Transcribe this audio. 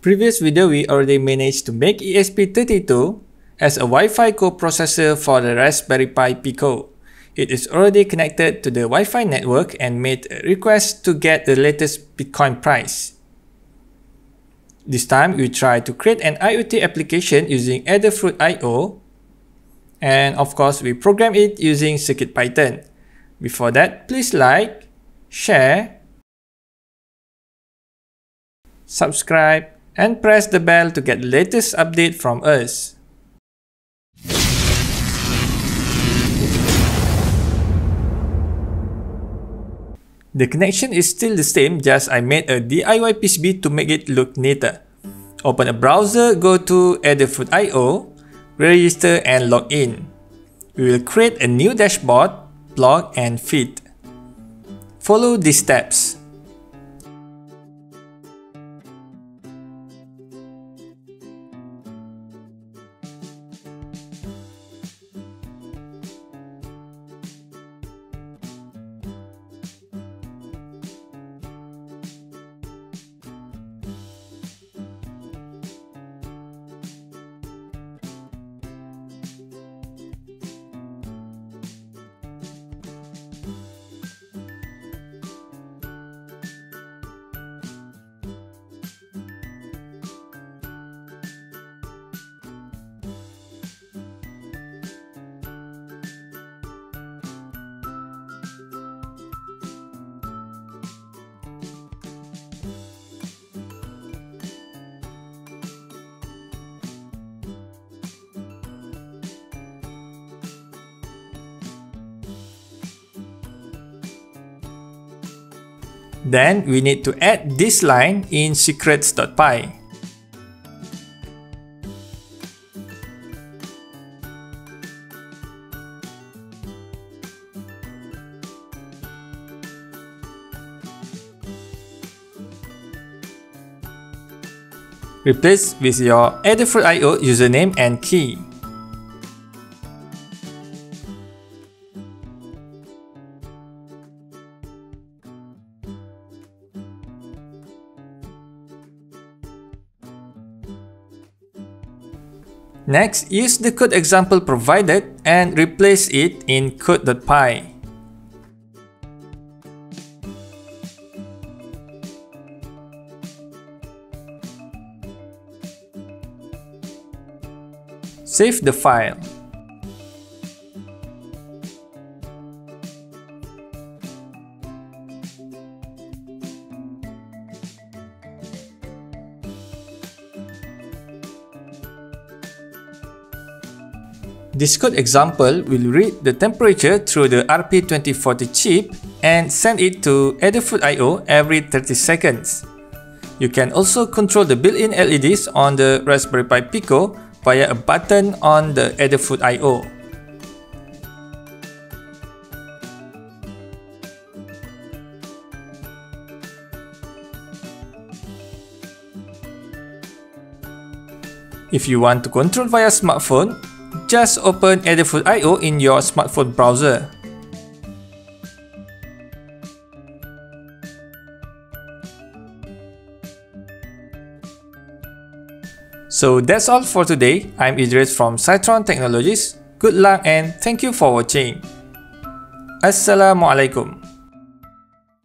Previous video we already managed to make ESP32 as a Wi-Fi coprocessor for the Raspberry Pi Pico. It is already connected to the Wi-Fi network and made a request to get the latest Bitcoin price. This time we try to create an IoT application using Adafruit.io and of course we program it using CircuitPython. Before that, please like, share, subscribe, and press the bell to get the latest update from us. The connection is still the same, just I made a DIY PCB to make it look neater. Open a browser, go to Adafruit.io, register and log in. We will create a new dashboard, blog and feed. Follow these steps. Then we need to add this line in secrets.py. Replace with your Adafruit.io username and key. Next, use the code example provided and replace it in code.py. Save the file. This code example will read the temperature through the RP2040 chip and send it to Adafruit.io every 30 seconds. You can also control the built-in LEDs on the Raspberry Pi Pico via a button on the Adafruit.io. If you want to control via smartphone, just open Adafruit.io in your smartphone browser. So that's all for today. I'm Idris from Cytron Technologies. Good luck and thank you for watching. Assalamualaikum.